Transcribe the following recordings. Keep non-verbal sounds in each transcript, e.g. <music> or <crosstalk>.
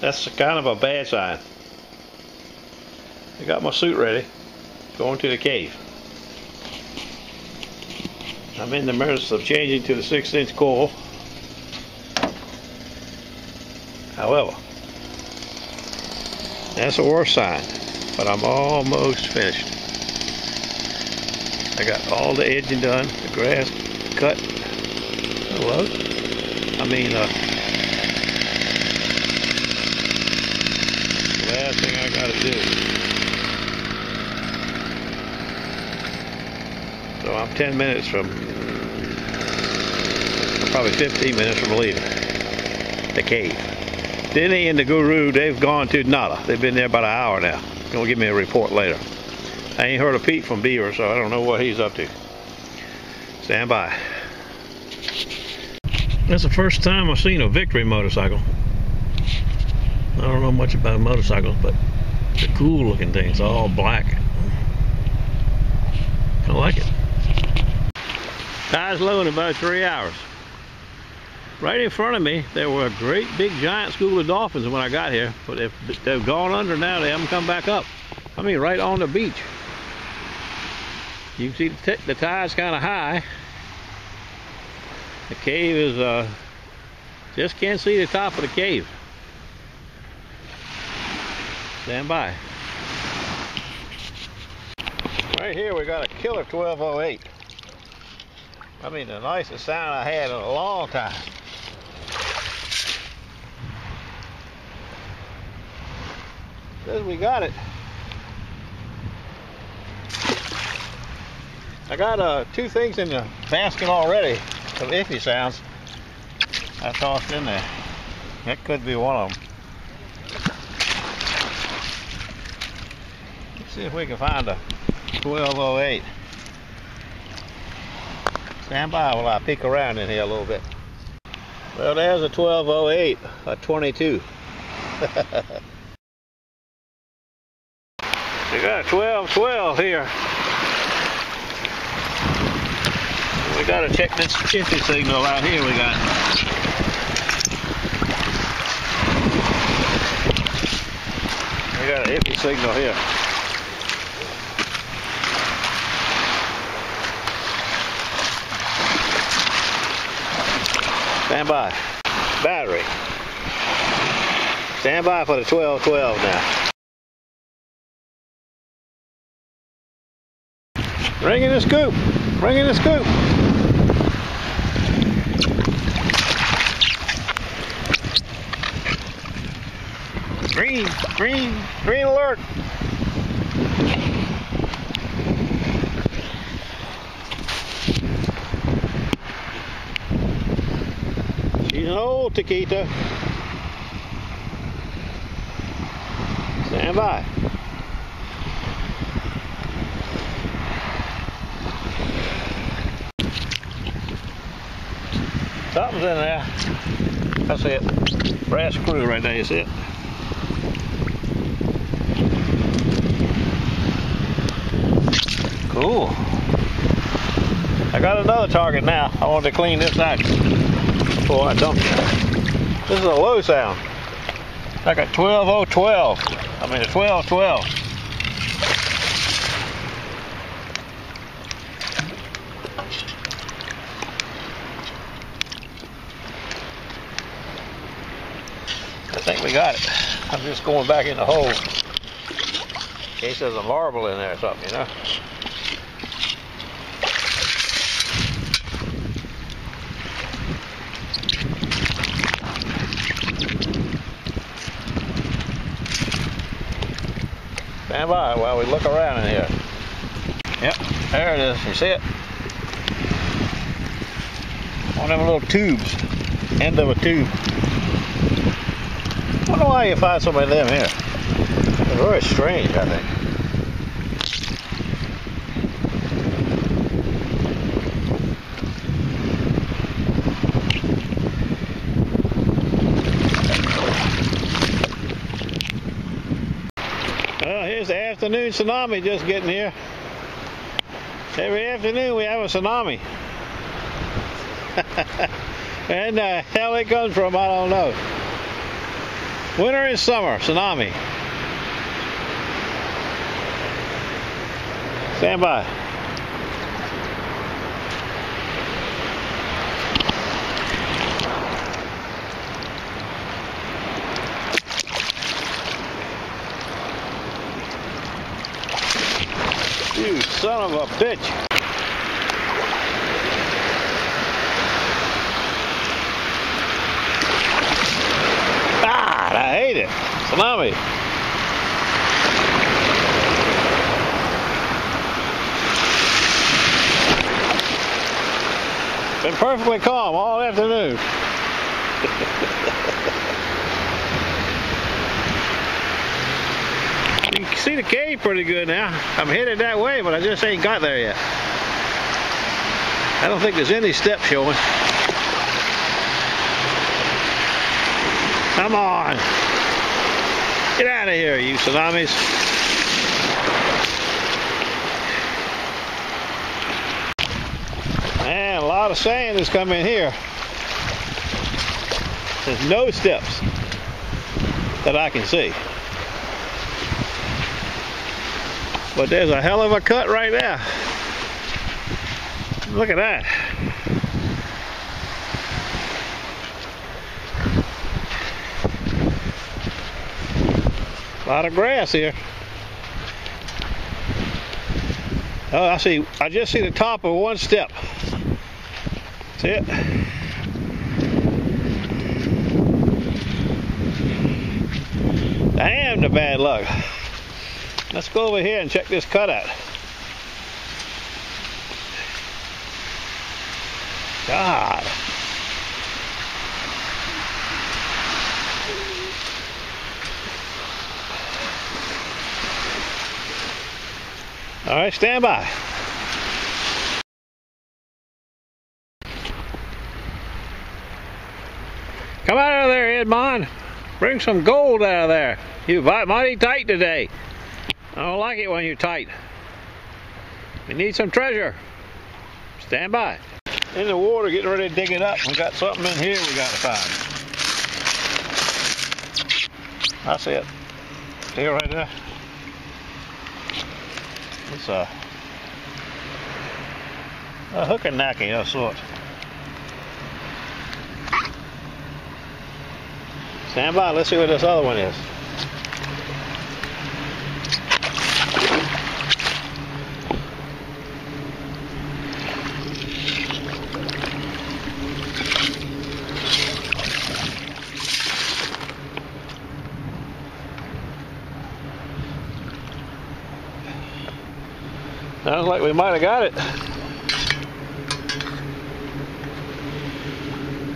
That's kind of a bad sign. I got my suit ready, going to the cave. I'm in the midst of changing to the 6 inch coil. However, that's a worse sign, but I'm almost finished. I got all the edging done, the grass cut. Hello? I mean, uh, thing I gotta do. So I'm 10 minutes from, probably 15 minutes from leaving the cave. Denny and the guru, they've gone to Nada. They've been there about an hour now. Gonna give me a report later. I ain't heard of Pete from Beaver, so I don't know what he's up to. Stand by. That's the first time I've seen a Victory motorcycle. Know much about motorcycles, but it's a cool looking thing. It's all black. I like it. Tide's low in about three hours. Right in front of me, there were a great big giant school of dolphins when I got here, but if they've gone under now, they haven't come back up. I mean, right on the beach. You can see the, the tide's kind of high. The cave is, uh, just can't see the top of the cave. Stand by. Right here we got a killer 1208. I mean the nicest sound I had in a long time. Says we got it. I got uh, two things in the basket already of iffy sounds. I tossed in there. That could be one of them. See if we can find a 1208. Stand by while I peek around in here a little bit. Well, there's a 1208, a 22. <laughs> We got a 1212 here. We gotta check this chiffy signal out here we got. We got an iffy signal here. Stand by. Battery. Stand by for the 1212 now. Ring in the scoop. Ring in the scoop. Green, green, green alert. Taquita. Stand by. Something's in there. That's it. Brass screw right there, you see it? Cool. I got another target now. I want to clean this out before I dump it. This is a low sound. Like a 12012. I mean a 1212. I think we got it. I'm just going back in the hole. In case there's a marble in there or something, you know. Stand by while we look around in here. Yep, there it is. You see it? One of them little tubes. End of a tube wonder why you find so many of them here. They're very strange, I think. Well, the afternoon tsunami just getting here. Every afternoon we have a tsunami. <laughs> and uh, hell it comes from, I don't know. Winter and summer, tsunami. Stand by. You son of a bitch. God, I hate it. Tsunami. Been perfectly calm all afternoon. <laughs> see the cave pretty good now. I'm headed that way, but I just ain't got there yet. I don't think there's any steps showing. Come on. Get out of here, you tsunamis. Man, a lot of sand has come in here. There's no steps that I can see. But there's a hell of a cut right there. Look at that. A lot of grass here. Oh, I see. I just see the top of one step. That's it. Damn the bad luck. Let's go over here and check this cutout. God. All right, stand by. Come out of there, Edmond. Bring some gold out of there. You bite mighty tight today. I don't like it when you're tight. We need some treasure. Stand by. In the water, getting ready to dig it up. We got something in here we got to find. That's it. Here right there. It's a, a hook and knacky of sorts. Stand by, let's see what this other one is. Sounds like we might have got it.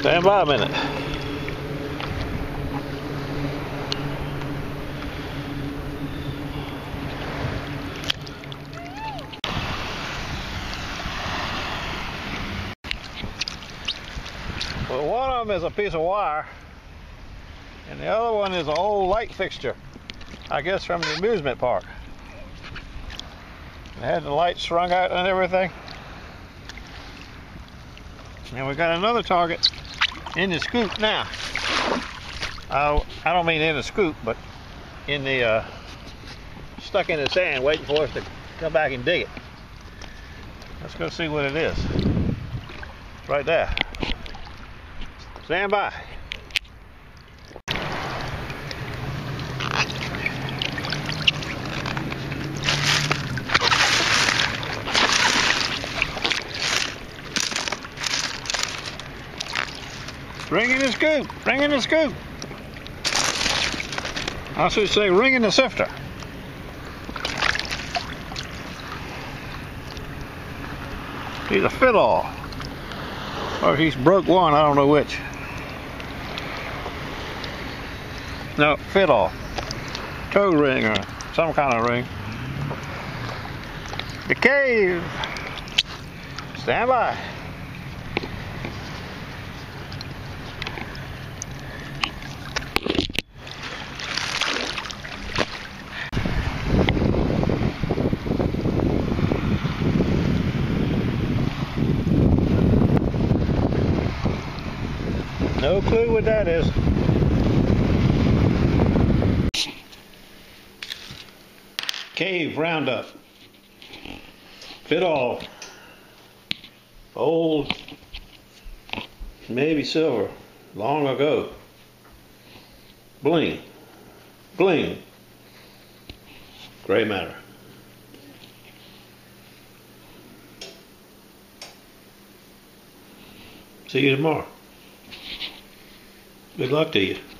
Stand by a minute. Well, one of them is a piece of wire, and the other one is an old light fixture, I guess from the amusement park. It had the lights strung out and everything. And we got another target in the scoop now. Uh, I don't mean in the scoop, but in the uh, stuck in the sand, waiting for us to come back and dig it. Let's go see what. It's right there. Stand by. Ring in the scoop, ring in the scoop. I should say ring in the sifter. He's a fiddle. Or he's broke one, I don't know which. No, fiddle. Toe ring or some kind of ring. The cave. Stand by. No clue what that is. Cave Roundup. Fit all. Old, maybe silver, long ago. Bling. Bling. Gray matter. See you tomorrow. Good luck to you.